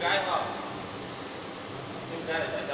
cái không thêm cái để